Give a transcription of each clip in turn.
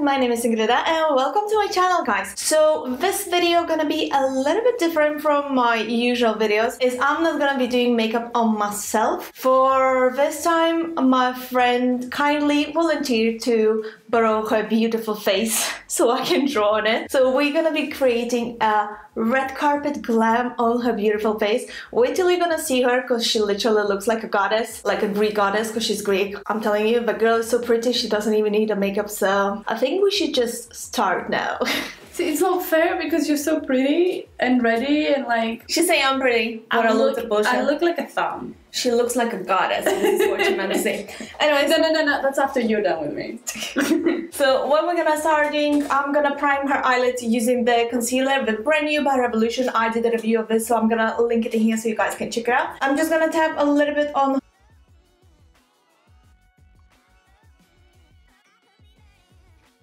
my name is Ingrida and welcome to my channel guys. So this video gonna be a little bit different from my usual videos is I'm not gonna be doing makeup on myself. For this time my friend kindly volunteered to borrow her beautiful face so I can draw on it. So we're gonna be creating a red carpet glam on her beautiful face. Wait till you're gonna see her because she literally looks like a goddess, like a Greek goddess because she's Greek. I'm telling you, the girl is so pretty she doesn't even need a makeup so I think we should just start now. See, it's not fair because you're so pretty and ready and like. She's saying I'm pretty. I look, I look like a thumb. She looks like a goddess. This is what she meant to say. Anyways, No, no, no, no. That's after you're done with me. so what we're gonna start doing, I'm gonna prime her eyelids using the concealer, the brand new by Revolution. I did a review of this, so I'm gonna link it in here so you guys can check it out. I'm just gonna tap a little bit on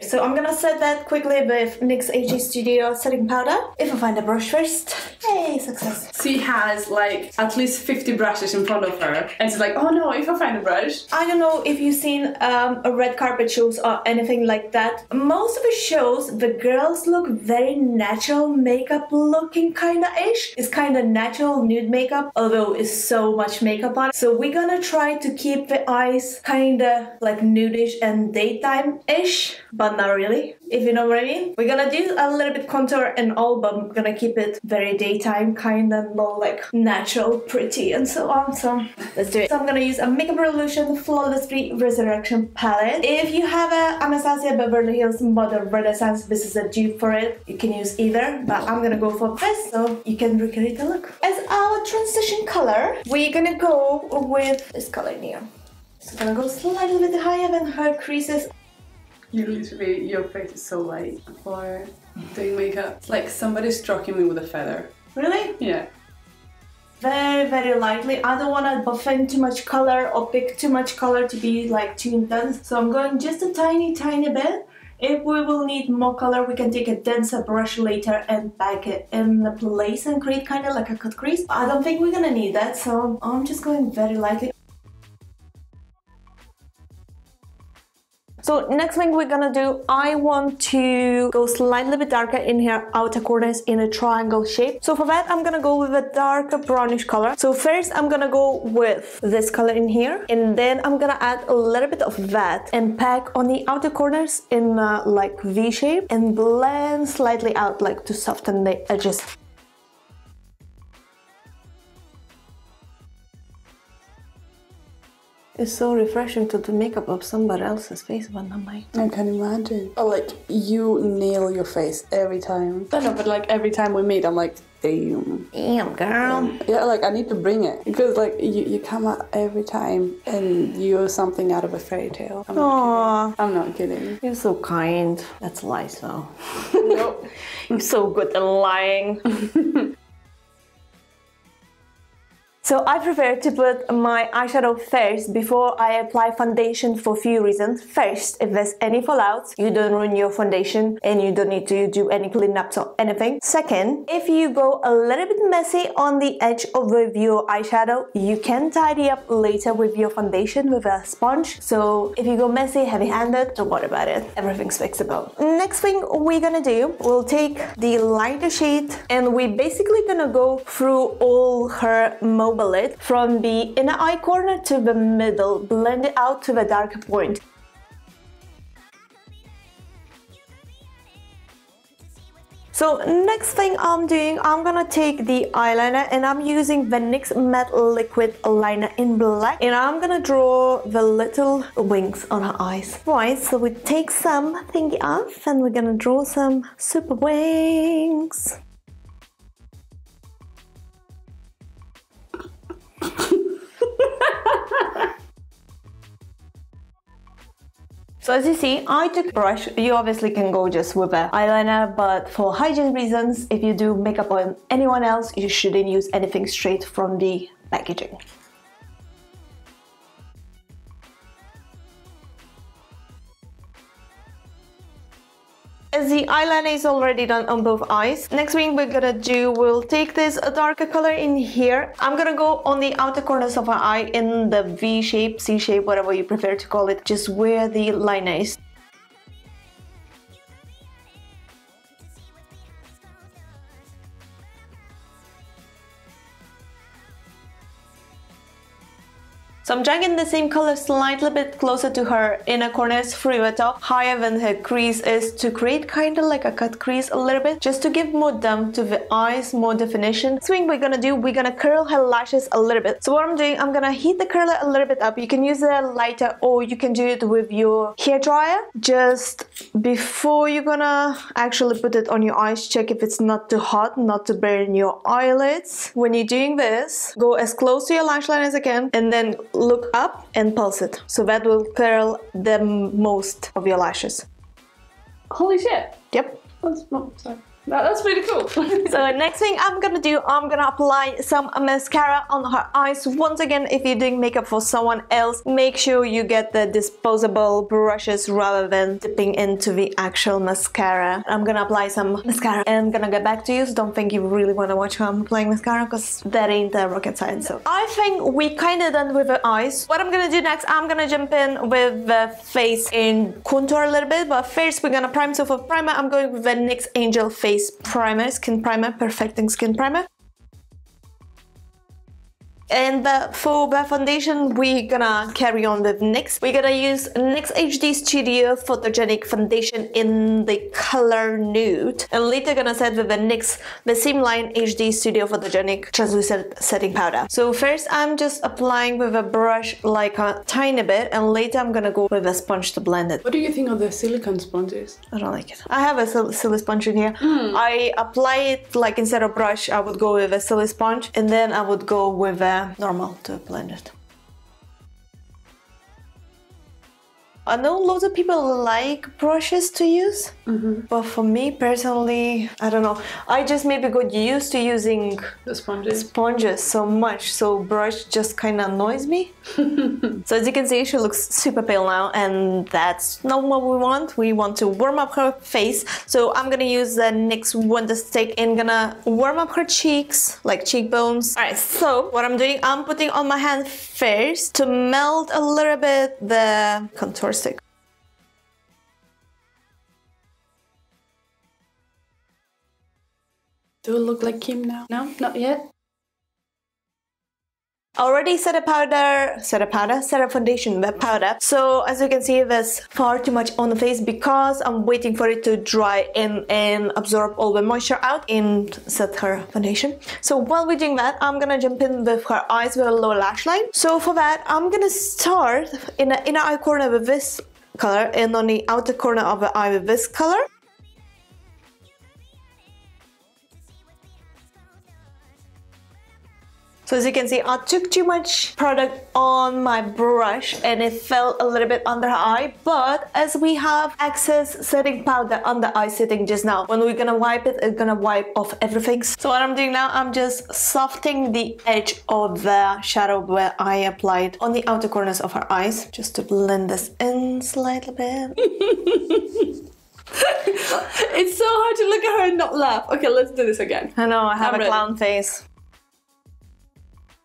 So I'm gonna set that quickly with NYX HD Studio setting powder. If I find a brush first. Hey, success. She has like at least 50 brushes in front of her. And she's like, oh no, if I find a brush. I don't know if you've seen um, a red carpet shows or anything like that. Most of the shows, the girls look very natural makeup looking kinda ish. It's kinda natural nude makeup, although it's so much makeup on. So we're gonna try to keep the eyes kinda like nudish and daytime ish, but but not really, if you know what I mean. We're gonna do a little bit contour and all, but I'm gonna keep it very daytime, kind of more like natural, pretty, and so on. So let's do it. So I'm gonna use a Makeup Revolution Flawless 3 Resurrection palette. If you have a Anastasia Beverly Hills Modern Renaissance, this is a dupe for it. You can use either, but I'm gonna go for this so you can recreate the look. As our transition color, we're gonna go with this color in here. So I'm gonna go slightly bit higher than her creases you literally, your face is so light for doing makeup. It's like somebody striking me with a feather. Really? Yeah. Very, very lightly. I don't want to buff in too much color or pick too much color to be like too intense. So I'm going just a tiny, tiny bit. If we will need more color, we can take a denser brush later and back it in the place and create kind of like a cut crease. I don't think we're gonna need that, so I'm just going very lightly. So next thing we're gonna do, I want to go slightly bit darker in here outer corners in a triangle shape. So for that, I'm gonna go with a darker brownish color. So first I'm gonna go with this color in here and then I'm gonna add a little bit of that and pack on the outer corners in a, like V shape and blend slightly out like to soften the edges. It's so refreshing to do makeup of somebody else's face, but not mine. I can imagine. Oh, like you nail your face every time. I know, but like every time we meet, I'm like, damn. Damn, girl. yeah, like I need to bring it because like you, you come out every time and you're something out of a fairy tale. I'm Aww. I'm not kidding. You're so kind. That's a lie, so. nope. You're so good at lying. So I prefer to put my eyeshadow first before I apply foundation for a few reasons. First, if there's any fallout, you don't ruin your foundation and you don't need to do any cleanups or anything. Second, if you go a little bit messy on the edge of your eyeshadow, you can tidy up later with your foundation with a sponge. So if you go messy, heavy-handed, don't worry about it. Everything's fixable. Next thing we're gonna do, we'll take the lighter shade and we're basically gonna go through all her it from the inner eye corner to the middle, blend it out to the darker point. So next thing I'm doing, I'm gonna take the eyeliner and I'm using the NYX Matte Liquid Liner in black and I'm gonna draw the little wings on her eyes. Right, so we take some thingy off and we're gonna draw some super wings. So as you see, I took brush. You obviously can go just with an eyeliner, but for hygiene reasons, if you do makeup on anyone else, you shouldn't use anything straight from the packaging. As the eyeliner is already done on both eyes, next thing we're gonna do, we'll take this darker color in here. I'm gonna go on the outer corners of our eye in the V shape, C shape, whatever you prefer to call it, just where the liner is. So I'm dragging the same color slightly bit closer to her inner corners through the top, higher than her crease is to create kind of like a cut crease a little bit, just to give more depth to the eyes, more definition. Swing we're gonna do, we're gonna curl her lashes a little bit. So what I'm doing, I'm gonna heat the curler a little bit up. You can use a lighter or you can do it with your hair dryer. Just before you're gonna actually put it on your eyes, check if it's not too hot, not to burn your eyelids. When you're doing this, go as close to your lash line as I can and then look up and pulse it. So that will curl the most of your lashes. Holy shit. Yep. That's, sorry. That, that's really cool. so next thing I'm gonna do, I'm gonna apply some mascara on her eyes. Once again, if you're doing makeup for someone else, make sure you get the disposable brushes rather than dipping into the actual mascara. I'm gonna apply some mascara and I'm gonna get back to you. So don't think you really wanna watch how I'm applying mascara because that ain't a rocket science. So I think we kinda done with the eyes. What I'm gonna do next, I'm gonna jump in with the face in contour a little bit, but first we're gonna prime. So for primer, I'm going with the NYX Angel Face face primer, skin primer, perfecting skin primer. And uh, for the foundation, we're gonna carry on with NYX. We're gonna use NYX HD Studio Photogenic Foundation in the color nude. And later gonna set with the NYX the same line HD Studio Photogenic Translucent Setting Powder. So first I'm just applying with a brush like a tiny bit and later I'm gonna go with a sponge to blend it. What do you think of the silicone sponges? I don't like it. I have a sil silly sponge in here. Mm. I apply it like instead of brush I would go with a silly sponge and then I would go with a normal to blend it. I know lots of people like brushes to use, mm-hmm. but for me personally, I don't know. I just maybe got used to using the sponges, sponges so much, so brush just kind of annoys me. so as you can see, she looks super pale now, and that's not what we want. We want to warm up her face. So I'm gonna use the NYX Wonder Stick and gonna warm up her cheeks, like cheekbones. All right. So what I'm doing, I'm putting on my hand first to melt a little bit the contour do it look like Kim now? No, not yet. Already set a powder, set a powder, set a foundation with powder. So as you can see, there's far too much on the face because I'm waiting for it to dry in and absorb all the moisture out and set her foundation. So while we're doing that, I'm gonna jump in with her eyes with a lower lash line. So for that, I'm gonna start in the inner eye corner with this color and on the outer corner of the eye with this color. So as you can see, I took too much product on my brush and it fell a little bit under her eye. But as we have excess setting powder on the eye setting just now, when we're gonna wipe it, it's gonna wipe off everything. So what I'm doing now, I'm just softening the edge of the shadow where I applied on the outer corners of her eyes, just to blend this in slightly bit. it's so hard to look at her and not laugh. Okay, let's do this again. I know, I have I'm a ready. clown face.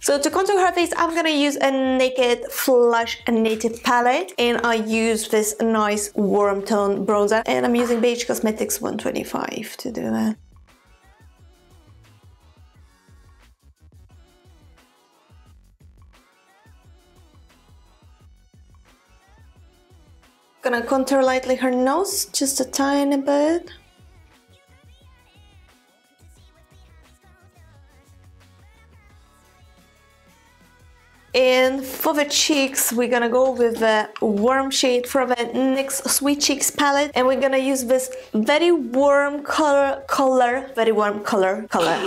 So to contour her face, I'm gonna use a Naked Flush Native palette and I use this nice warm tone bronzer and I'm using Beige Cosmetics 125 to do that. Gonna contour lightly her nose, just a tiny bit. And for the cheeks, we're gonna go with the warm shade from the NYX Sweet Cheeks palette. And we're gonna use this very warm color, color, very warm color, color,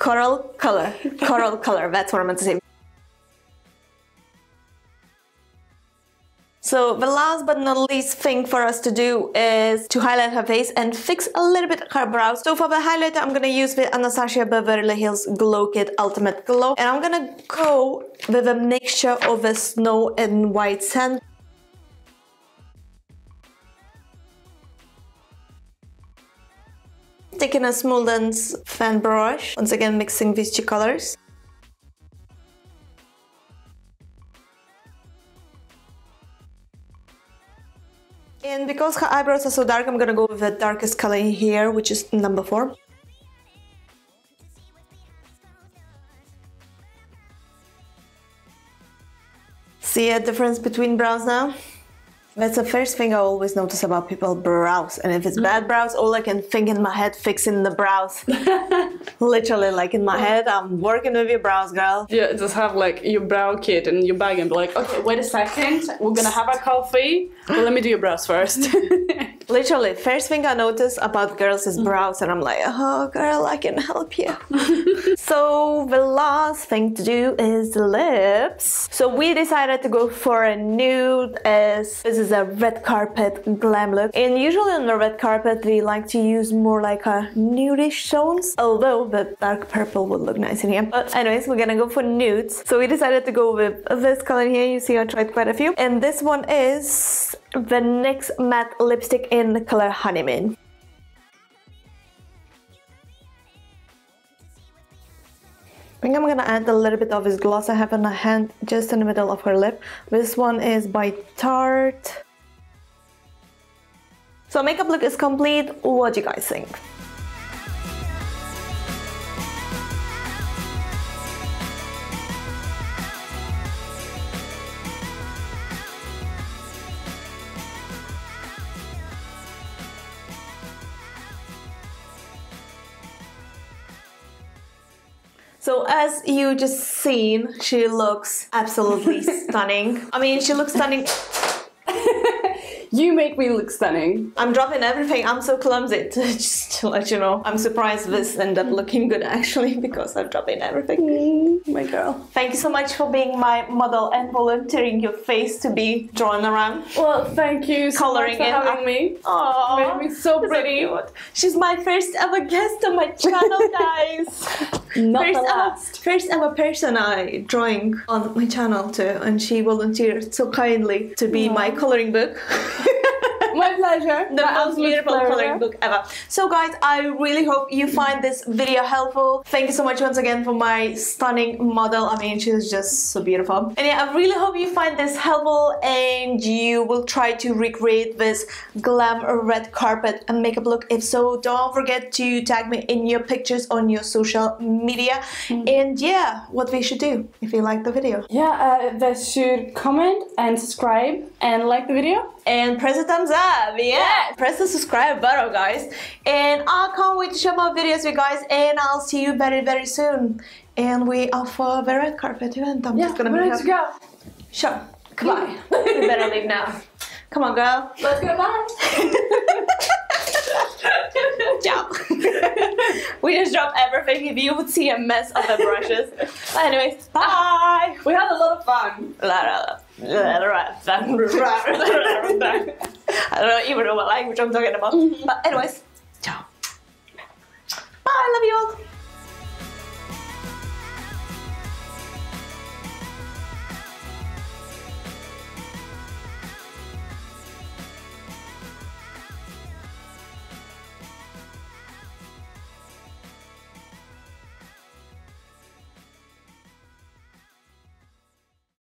coral color, coral color. That's what I meant to say. So the last but not least thing for us to do is to highlight her face and fix a little bit her brows. So for the highlighter, I'm gonna use the Anastasia Beverly Hills Glow Kit Ultimate Glow. And I'm gonna go with a mixture of the snow and white sand. Taking a Smooth fan brush, once again mixing these two colors. Because her eyebrows are so dark, I'm gonna go with the darkest color in here, which is number four. See a difference between brows now? That's the first thing I always notice about people brows. And if it's bad brows, all I can think in my head fixing the brows. Literally, like in my head, I'm working with your brows, girl. Yeah, just have like your brow kit and your bag and be like, okay, wait a second, we're gonna have a coffee, but let me do your brows first. Literally, first thing I notice about girls is mm. brows, and I'm like, oh, girl, I can help you. so the last thing to do is the lips. So we decided to go for a nude as this is a red carpet glam look. And usually on the red carpet, we like to use more like a nudish tones, although the dark purple would look nice in here. But anyways, we're gonna go for nudes. So we decided to go with this color here. You see I tried quite a few. And this one is the NYX matte lipstick in the color Honeymoon. I think I'm gonna add a little bit of this gloss I have on my hand just in the middle of her lip. This one is by Tarte. So makeup look is complete. What do you guys think? So as you just seen, she looks absolutely stunning. I mean, she looks stunning. You make me look stunning. I'm dropping everything. I'm so clumsy. just to let you know, I'm surprised this ended up looking good actually because I'm dropping everything. Mm, my girl. Thank you so much for being my model and volunteering your face to be drawn around. Well, thank you so Coloring much for in. having me. Aww. Made me so pretty. cute. She's my first ever guest on my channel, guys. Not first the ever, first ever person I drawing on my channel too, and she volunteered so kindly to be my coloring book. My pleasure. the My most beautiful pleasure. coloring book ever. So guys, I really hope you find this video helpful. Thank you so much once again for my stunning model. I mean, she's just so beautiful. And yeah, I really hope you find this helpful and you will try to recreate this glam red carpet and makeup look. If so, don't forget to tag me in your pictures on your social media. And yeah, what we should do if you like the video. Yeah, uh, they should comment and subscribe and like the video. And press the thumbs up. Yeah, press the subscribe button, guys. And I can't wait to share more videos with you guys. And I'll see you very, very soon. And we are for the red carpet event. I'm just gonna be ready to go. Sure. Goodbye. we better leave now. Come on, girl. Let's go. Bye. Ciao. we just dropped everything. If you would see a mess of the brushes. But anyways, bye. We had a lot of fun. I don't even know what language I'm talking about. Mm-hmm. But anyways, ciao. Bye, love you all.